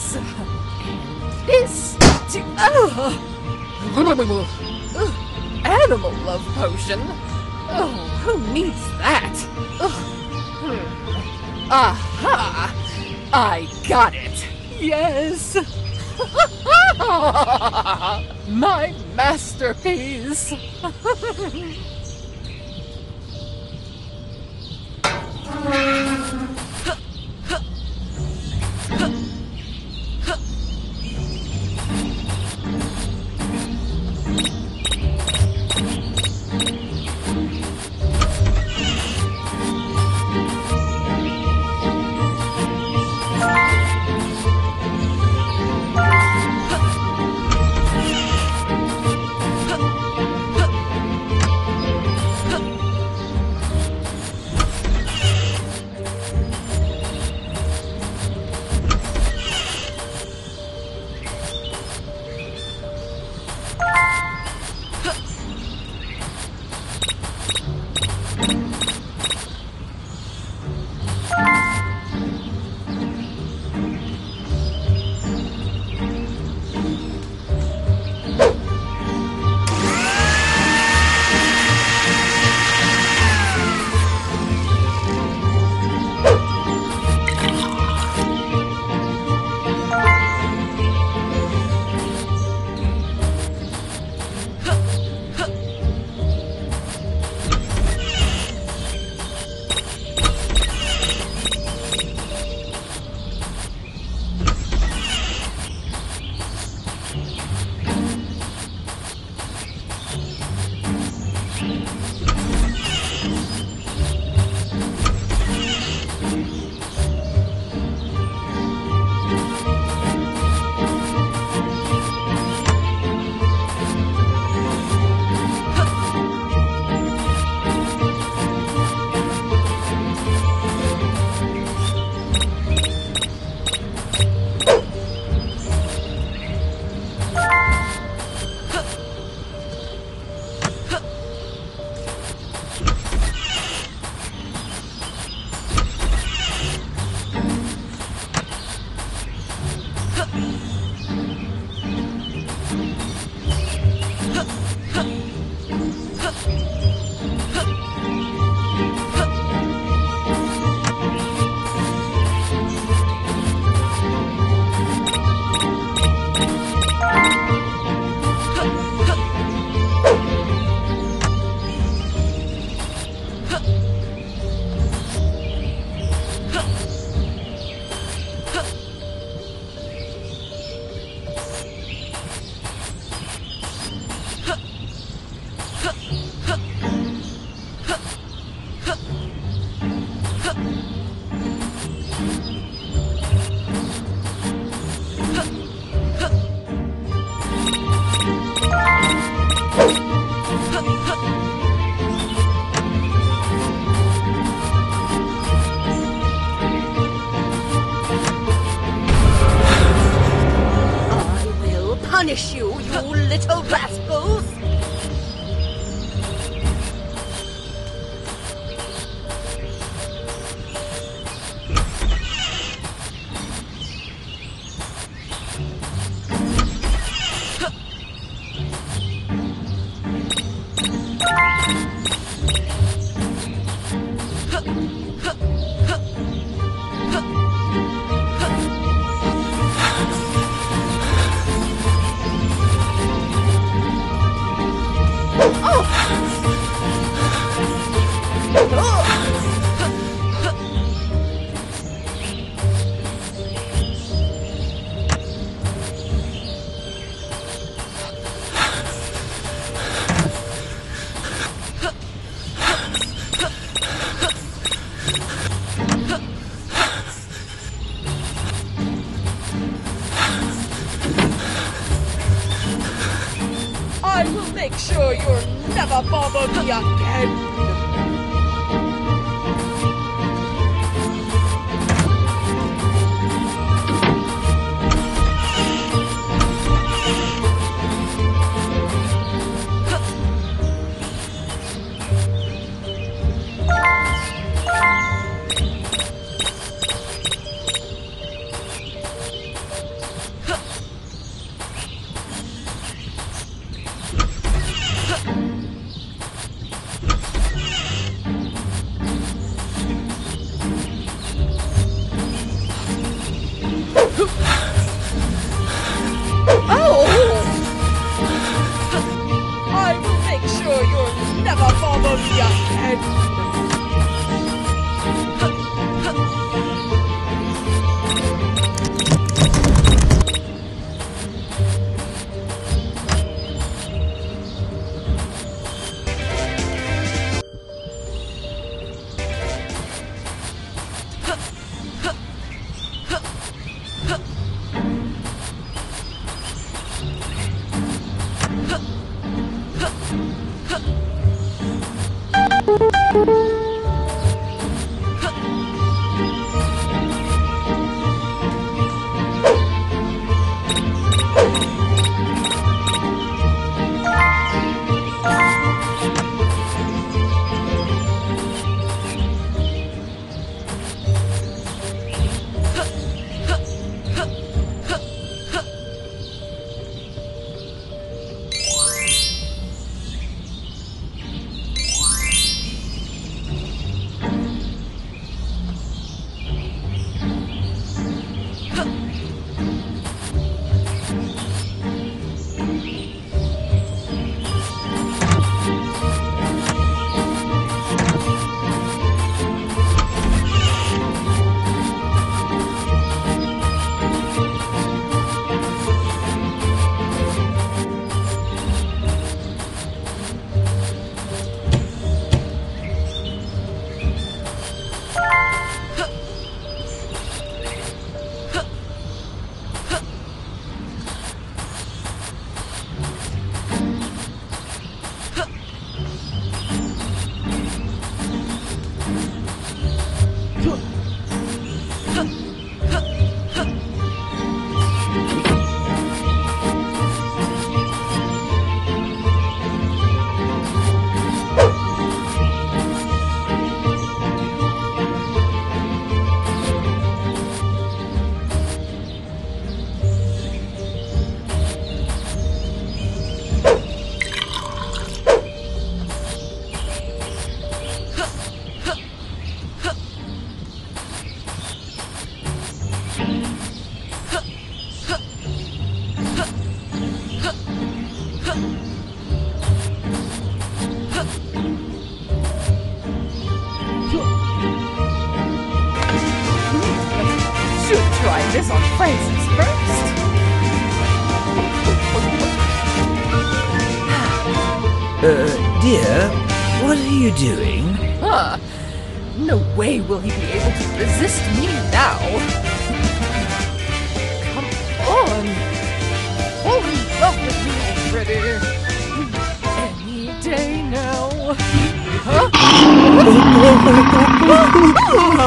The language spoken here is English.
this. And this. To, oh. Animal love potion. Oh, who needs that? Ugh. Hmm. Aha! I got it. Yes. My masterpiece. I punish you, you little make sure you'll never bother me again. Boogie again. Should on Francis first. Uh, dear, what are you doing? Huh. No way will he be able to resist me now. Come on. Fall in love with me already. Any day now. Huh?